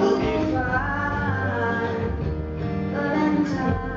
I'll be fine, but in time.